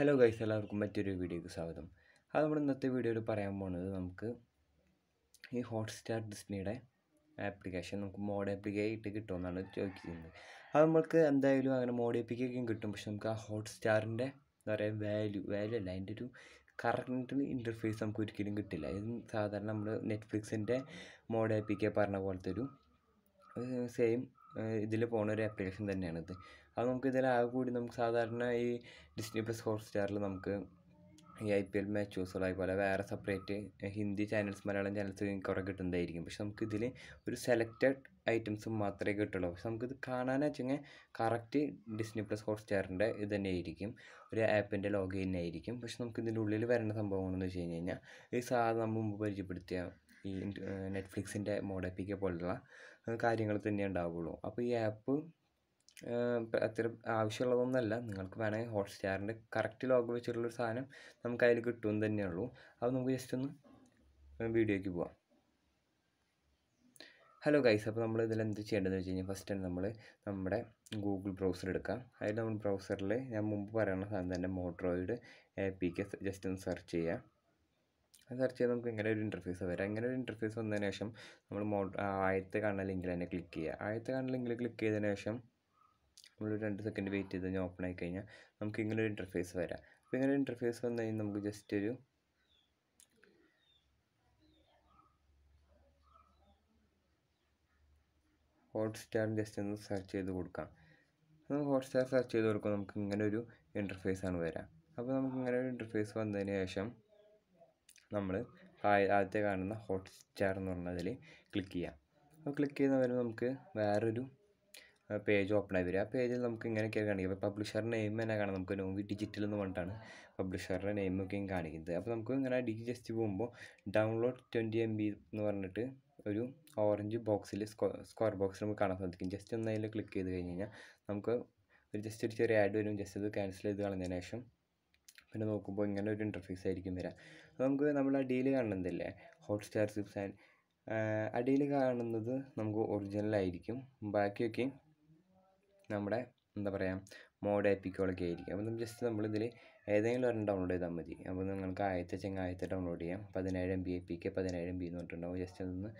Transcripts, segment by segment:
Hello guys എല്ലാവർക്കും മറ്റൊരു വീഡിയോയ്ക്ക് സ്വാഗതം. അത് നമ്മുടെ ഇന്നത്തെ വീഡിയോയിൽ പറയാൻ പോകുന്നത് നമുക്ക് ഈ ഹോട്ട്സ്റ്റാർ ഡിസ്നിയുടെ ആപ്ലിക്കേഷൻ നമുക്ക് മോഡ് ആയിട്ട് കിട്ടുമെന്നാണ് ചോദിക്കുന്നത് അത് നമ്മൾക്ക് എന്തായാലും അങ്ങനെ മോഡ് കിട്ടും. പക്ഷെ നമുക്ക് ആ ഹോട്ട്സ്റ്റാറിന്റെ എന്താ പറയുക വാല്യൂ വാല്യൂ അല്ല അതിന്റെ ഒരു കറക്റ്റ് ഇന്റർഫേസ് നമുക്ക് ഒരിക്കലും കിട്ടില്ല. ഇത് സാധാരണ നമ്മൾ നെറ്റ്ഫ്ലിക്സിന്റെ മോഡ് പറഞ്ഞ പോലത്തെ ഒരു സെയിം ഇതിൽ പോകുന്ന ഒരു ആപ്ലിക്കേഷൻ തന്നെയാണിത് അത് നമുക്ക് ഇതിൽ ആകെ കൂടി നമുക്ക് സാധാരണ ഈ ഡിസ്നി പ്ലസ് ഹോട്ട്സ്റ്റാറിൽ നമുക്ക് ഈ ഐ പി എൽ മാച്ചൂസുകൾ അതുപോലെ വേറെ separate Hindi channels Malayalam channels കുറേ കിട്ടുന്നതായിരിക്കും. പക്ഷെ നമുക്ക് ഇതിൽ ഒരു സെലക്റ്റഡ് ഐറ്റംസ് മാത്രമേ കിട്ടുള്ളൂ. പക്ഷെ നമുക്കിത് കാണാൻ വെച്ചെങ്കിൽ കറക്റ്റ് ഡിസ്നി പ്ലസ് ഹോട്ട്സ്റ്റാറിന്റെ ഇത് തന്നെ ആയിരിക്കും ഒരു ആപ്പിന്റെ ലോഗിൻ ആയിരിക്കും പക്ഷെ നമുക്ക് ഇതിന്റെ ഉള്ളിൽ വരേണ്ട സംഭവങ്ങളെന്ന് വെച്ച് കഴിഞ്ഞ് കഴിഞ്ഞാൽ ഈ സാധനം നമ്മൾ മുമ്പ് പരിചയപ്പെടുത്തിയ ഈ നെറ്റ്ഫ്ലിക്സിന്റെ മോഡപ്പിക്ക പോലുള്ള കാര്യങ്ങൾ തന്നെ ഉണ്ടാവുകയുള്ളൂ അപ്പോൾ ഈ ആപ്പ് അത്ര ആവശ്യമുള്ളതൊന്നുമല്ല നിങ്ങൾക്ക് വേണമെങ്കിൽ ഹോട്ട്സ്റ്റാറിന്റെ കറക്റ്റ് ലോഗ് വെച്ചിട്ടുള്ളൊരു സാധനം നമുക്ക് അതിൽ കിട്ടുമെന്ന് തന്നെയുള്ളൂ അത് നമുക്ക് ജസ്റ്റ് ഒന്ന് വീഡിയോയ്ക്ക് പോവാം. ഹലോ ഗൈസ് അപ്പോൾ നമ്മൾ ഇതിൽ എന്ത് ചെയ്യേണ്ടതെന്ന് വെച്ച് കഴിഞ്ഞാൽ ഫസ്റ്റ് തന്നെ നമ്മൾ നമ്മുടെ ഗൂഗിൾ ബ്രൗസർ എടുക്കാം. അതിൽ നമ്മൾ ബ്രൗസറിൽ ഞാൻ മുമ്പ് പറയുന്ന സാധനം തന്നെ മോട്രോയിഡ് എ പി കെ ജസ്റ്റ് ഒന്ന് സെർച്ച് ചെയ്യുക സെർച്ച് ചെയ്താൽ നമുക്ക് ഇങ്ങനെ ഒരു ഇന്റർഫേസ് വരാം. ഇങ്ങനെ ഒരു ഇന്റർഫേസ് വന്നതിന് ശേഷം നമ്മൾ മോ ആദ്യത്തെ കാണുന്ന ലിങ്കിൽ തന്നെ ക്ലിക്ക് ചെയ്യുക. ആദ്യത്തെ കാണുന്ന ലിങ്കിൽ ക്ലിക്ക് ചെയ്തതിന് ശേഷം നമ്മൾ രണ്ട് സെക്കൻഡ് വെയിറ്റ് ചെയ്ത് ഓപ്പൺ ആയി കഴിഞ്ഞാൽ നമുക്ക് ഇങ്ങനെ ഒരു ഇന്റർഫേസ് വരാം. അപ്പോൾ ഇങ്ങനെ ഒരു ഇന്റർഫേസ് വന്നു കഴിഞ്ഞാൽ നമുക്ക് ജസ്റ്റ് ഒരു ഹോട്ട്സ്റ്റാർ ജസ്റ്റ് ഒന്ന് സെർച്ച് ചെയ്ത് കൊടുക്കാം. നമുക്ക് ഹോട്ട്സ്റ്റാർ സെർച്ച് ചെയ്ത് കൊടുക്കുമ്പോൾ നമുക്ക് ഇങ്ങനെ ഒരു ഇന്റർഫേസ് ആണ് വരാം. അപ്പോൾ നമുക്ക് ഇങ്ങനെ ഒരു ഇന്റർഫേസ് വന്നതിന് ശേഷം നമ്മൾ ആദ്യത്തെ കാണുന്ന ഹോട്ട്സ്റ്റാർ എന്ന് പറഞ്ഞതിൽ ക്ലിക്ക് ചെയ്യാം. അപ്പോൾ ക്ലിക്ക് ചെയ്യുന്ന വരുമ്പോൾ നമുക്ക് വേറൊരു പേജ് ഓപ്പൺ ആയി വരും. ആ പേജിൽ നമുക്ക് ഇങ്ങനെയൊക്കെയാണ് കാണിക്കുക അപ്പോൾ പബ്ലിഷറുടെ നെയിം തന്നെ കാണാം. നമുക്ക് നോവി ഡിജിറ്റൽ എന്ന് പറഞ്ഞിട്ടാണ് പബ്ലിഷറുടെ നെയിമൊക്കെയും കാണിക്കുന്നത്. അപ്പോൾ നമുക്ക് ഇങ്ങനെ ഡിജിസ്റ്റ് പോകുമ്പോൾ ഡൗൺലോഡ് ട്വന്റി എം ബി എന്ന് പറഞ്ഞിട്ട് ഒരു ഓറഞ്ച് ബോക്സിൽ സ്ക്വയർ ബോക്സിൽ നമുക്ക് കാണാൻ സാധിക്കും. ജസ്റ്റ് ഒന്ന് അതിൽ ക്ലിക്ക് ചെയ്ത് കഴിഞ്ഞ് കഴിഞ്ഞാൽ നമുക്ക് ഒരു ജസ്റ്റ് ഒരു ചെറിയ ആഡ് വരും. ജസ്റ്റ് അത് ക്യാൻസൽ ചെയ്ത് കളഞ്ഞതിന് ശേഷം പിന്നെ നോക്കുമ്പോൾ ഇങ്ങനെ ഒരു ഇന്റർഫേസ് ആയിരിക്കും വരിക അപ്പോൾ നമുക്ക് നമ്മൾ അടിയിൽ കാണുന്നതല്ലേ? ഹോട്ട്സ്റ്റാർ സിപ്സ് ആൻഡ് അടിയിൽ കാണുന്നത് നമുക്ക് ഒറിജിനൽ ആയിരിക്കും. ബാക്കിയൊക്കെ നമ്മുടെ എന്താ പറയുക മോഡ് ആപ്പിക്കുകളൊക്കെ ആയിരിക്കും. അപ്പോൾ ജസ്റ്റ് നമ്മളിതിൽ ഏതെങ്കിലും ഒരെണ്ണം ഡൗൺലോഡ് ചെയ്താൽ മതി. അപ്പോൾ നിങ്ങൾക്ക് ആയത്തെ ചെങ്ങായത്തെ ഡൗൺലോഡ് ചെയ്യാം. പതിനേഴ് എം ബി എ പിക്ക് പതിനേഴ് എം ബി എന്ന് പറഞ്ഞിട്ടുണ്ടാവും. ജസ്റ്റ് അതൊന്ന്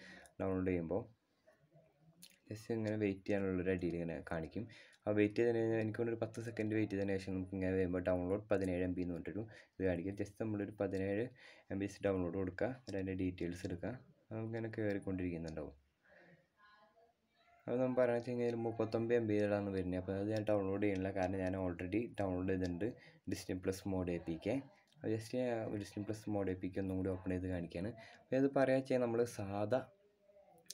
ഡൗൺലോഡ് ചെയ്യുമ്പോൾ ജസ്റ്റ് ഇങ്ങനെ വെയിറ്റ് ചെയ്യാനുള്ളൊരു അടിയിൽ ഇങ്ങനെ കാണിക്കും. ആ വെയിറ്റ് ചെയ്തതിന് എനിക്ക് ഒരു പത്ത് സെക്കൻഡ് വെയിറ്റ് ചെയ്തതിന് ശേഷം നമുക്ക് ഇങ്ങനെ വരുമ്പോൾ ഡൗൺലോഡ് പതിനേഴ് എം ബി എന്ന് പറഞ്ഞിട്ടൊരു ഇത് കാണിക്കും. ജസ്റ്റ് നമ്മളൊരു പതിനേഴ് എം ബി ഡൗൺലോഡ് കൊടുക്കുക. എന്നിട്ട് അതിന്റെ ഡീറ്റെയിൽസ് എടുക്കുക. നമുക്കിങ്ങനെ കയറിക്കൊണ്ടിരിക്കുന്നുണ്ടാവും അപ്പോൾ നമ്മൾ പറയുന്നത് വെച്ച് കഴിഞ്ഞാൽ മുപ്പത്തൊമ്പത് എം ബിയിലാണ് വരുന്നത്. അപ്പോൾ അത് ഞാൻ ഡൗൺലോഡ് ചെയ്യണില്ല കാരണം ഞാൻ ഓൾറെഡി ഡൗൺലോഡ് ചെയ്തിട്ടുണ്ട് Disney plus mod A P K just Disney plus mod A P K ഒന്നും കൂടി ഓപ്പൺ ചെയ്ത് കാണിക്കുകയാണ്. അപ്പോൾ അത് പറയുക വെച്ചാൽ നമ്മൾ സാധാ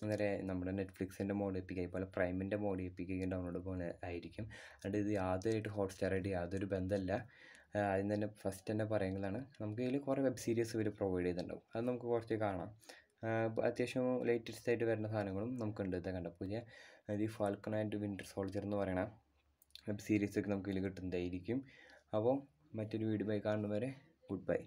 അന്നേരം നമ്മുടെ നെറ്റ്ഫ്ലിക്സിന്റെ മോഡ് എപ്പിക്കുക അതുപോലെ പ്രൈമിന്റെ മോഡ് എപ്പിക്ക് ഡൗൺലോഡ് പോലെ ആയിരിക്കും. അതുകൊണ്ട് ഇത് യാതൊരു ഹോട്ട്സ്റ്റാറായിട്ട് യാതൊരു ബന്ധമല്ല. ആദ്യം തന്നെ ഫസ്റ്റ് തന്നെ പറയുന്നതാണ്. നമുക്ക് ഇതിൽ കുറേ വെബ് സീരീസ് ഇവർ പ്രൊവൈഡ് ചെയ്തിട്ടുണ്ടാവും അത് നമുക്ക് കുറച്ച് കാണാം. അത്യാവശ്യം ലേറ്റസ്റ്റ് ആയിട്ട് വരുന്ന സാധനങ്ങളും നമുക്കുണ്ട്. ഇതൊക്കെ കണ്ട പുതിയ the Falcon and Winter Soldier എന്ന് പറയുന്ന വെബ് സീരീസൊക്കെ നമുക്ക് ഇതിൽ കിട്ടുന്നതായിരിക്കും. അപ്പോൾ മറ്റൊരു വീഡിയോ ബൈ കാണുന്നവരെ ഗുഡ് ബൈ